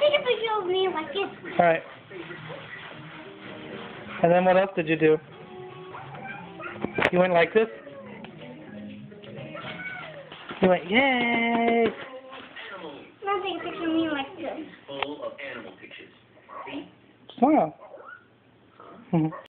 Take a picture of me like this. All right. And then what else did you do? You went like this? You went, yay! Now take a picture of me like this. full of animal pictures. See? Mm-hmm.